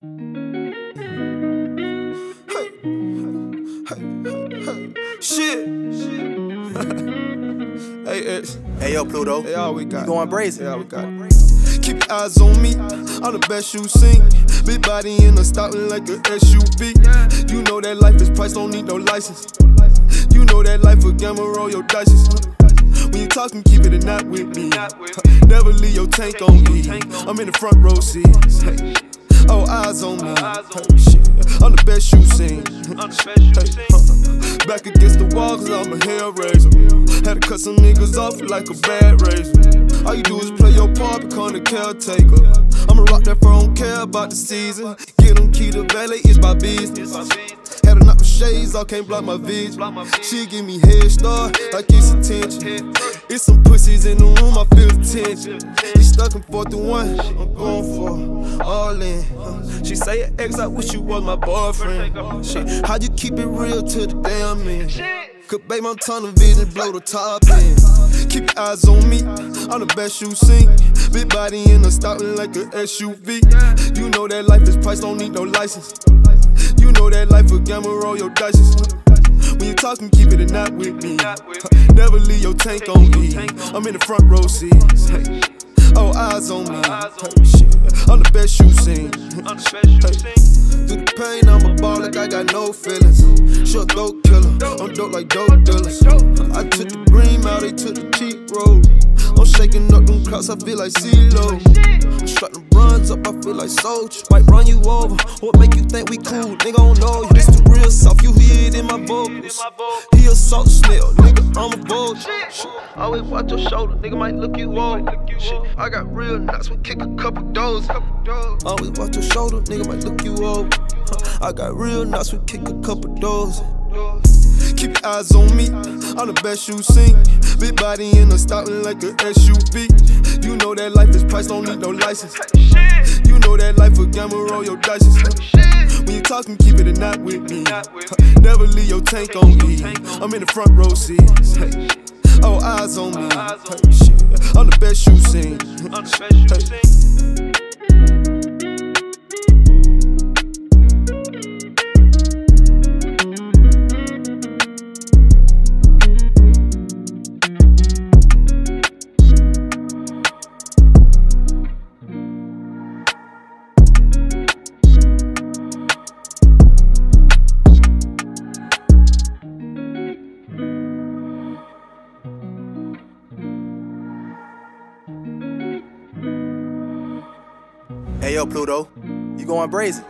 Shit. hey, X. Hey yo, Pluto. Hey, all we got. You going brazen? Yeah, we got. Keep your eyes on me. I'm the best you seen. Big body in a stopping like a SUV. You know that life is price, don't need no license. You know that life a gamma, roll your dice. When you talking, keep it a knot with me. Never leave your tank on me. I'm in the front row seats. Oh, eyes on me. Hey, shit. I'm the best you seen. Hey. Back against the wall, cause I'm a hell raiser. Had to cut some niggas off like a bad razor. All you do is play your part, become the caretaker. I'ma rock that fur, don't care about the season. Get them key to valet, it's my business. Had my shades off, can't block my vision. She give me head start like it's attention. It's some pussies in the room, I feel the tension. She stuck in forth to one, I'm going for all in. She say your ex, I wish you was my boyfriend. Shit, how you keep it real to the damn end? Cause babe, I'm tunnel vision, blow the top in. Keep your eyes on me, I'm the best you seen. Big body in a stopping like a SUV. You know that life is price, don't need no license. You know that life a gamma, roll your dice. When you talking, keep it a knot with me. Never leave your tank on me. I'm in the front row seats. Hey. Oh, eyes on me. I'm the best you seen. Through the pain, I'm a ball like I got no feelings. Short throat killer, I'm dope like dope dealers. I took the I feel like CeeLo. I'm strutting runs up, I feel like soldier. Might run you over, what make you think we cool? Nigga don't know you. This the real soft, you hear it in my vocals. He a salt snail, nigga, I'm a vulture. Shit. Always watch your shoulder, nigga might look you over. I got real knots, we kick a couple doors. Always watch your shoulder, nigga might look you over. I got real knots, we kick a couple doors. Keep your eyes on me, I'm the best you seen. Big body in a stopping like a SUV. You know that life is price, don't need no license. You know that life a gamma, roll your dice. When you talking, keep it a knot with me. Never leave your tank on me. I'm in the front row seats. Hey. Oh, eyes on me. Hey, shit. I'm the best you seen. Hey. Hey yo, Pluto. You going brazen?